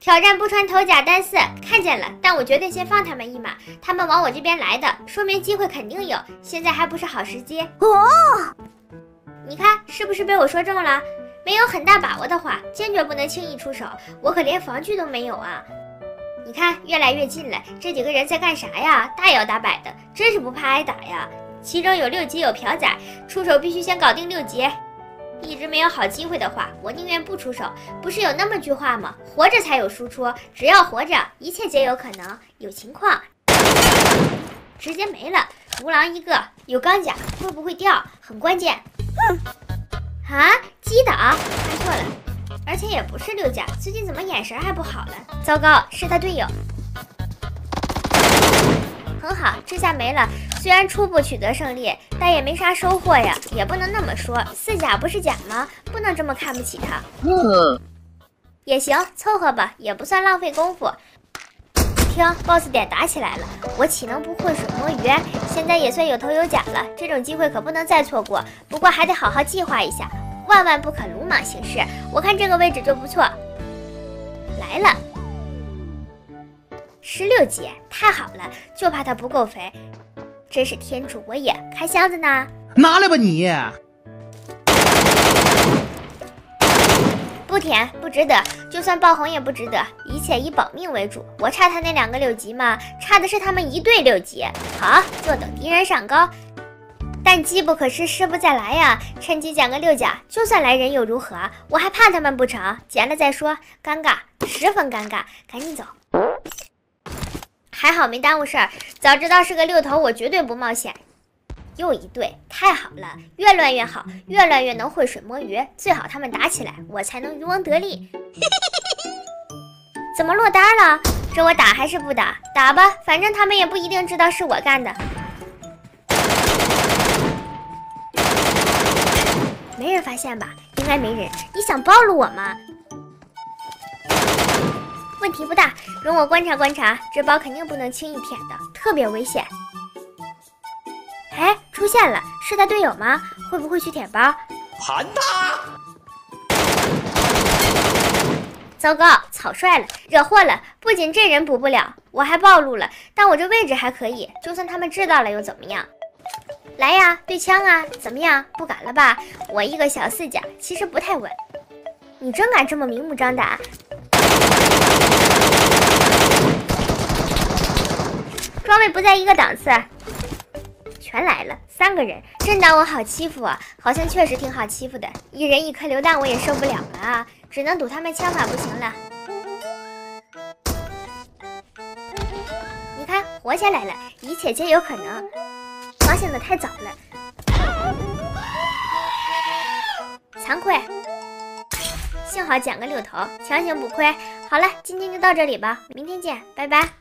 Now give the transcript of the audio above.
挑战不穿头甲单四，看见了，但我决定先放他们一马。他们往我这边来的，说明机会肯定有。现在还不是好时机哦。你看是不是被我说中了？没有很大把握的话，坚决不能轻易出手。我可连防具都没有啊！你看越来越近了，这几个人在干啥呀？大摇大摆的，真是不怕挨打呀！其中有六级有朴仔，出手必须先搞定六级。一直没有好机会的话，我宁愿不出手。不是有那么句话吗？活着才有输出，只要活着，一切皆有可能。有情况，直接没了。独狼一个，有钢甲，会不会掉？很关键。啊，击倒，看错了，而且也不是六甲，最近怎么眼神还不好了？糟糕，是他队友。很好，这下没了。虽然初步取得胜利，但也没啥收获呀。也不能那么说，四甲不是甲吗？不能这么看不起他。也行，凑合吧，也不算浪费功夫。听，BOSS 点打起来了，我岂能不会水摸鱼？现在也算有头有甲了，这种机会可不能再错过。不过还得好好计划一下，万万不可鲁莽行事。我看这个位置就不错。来了。十六级，太好了，就怕他不够肥，真是天助我也！开箱子呢？拿来吧你！不舔，不值得，就算爆红也不值得，一切以保命为主。我差他那两个六级吗？差的是他们一队六级。好，坐等敌人上高。但机不可失，失不再来呀！趁机捡个六甲，就算来人又如何？我还怕他们不成？捡了再说，尴尬，十分尴尬，赶紧走。还好没耽误事儿，早知道是个六头，我绝对不冒险。又一队，太好了，越乱越好，越乱越能浑水摸鱼。最好他们打起来，我才能渔翁得利。怎么落单了？这我打还是不打？打吧，反正他们也不一定知道是我干的。没人发现吧？应该没人。你想暴露我吗？问题不大，容我观察观察。这包肯定不能轻易舔的，特别危险。哎，出现了，是他队友吗？会不会去舔包？盘他！糟糕，草率了，惹祸了。不仅这人补不了，我还暴露了。但我这位置还可以，就算他们知道了又怎么样？来呀，对枪啊！怎么样？不敢了吧？我一个小四甲，其实不太稳。你真敢这么明目张胆？装备不在一个档次，全来了，三个人，真当我好欺负啊？好像确实挺好欺负的，一人一颗榴弹我也受不了了啊，只能赌他们枪法不行了。你看，活下来了，一切皆有可能。发现的太早了，惭愧。幸好捡个六头，强行补亏。好了，今天就到这里吧，明天见，拜拜。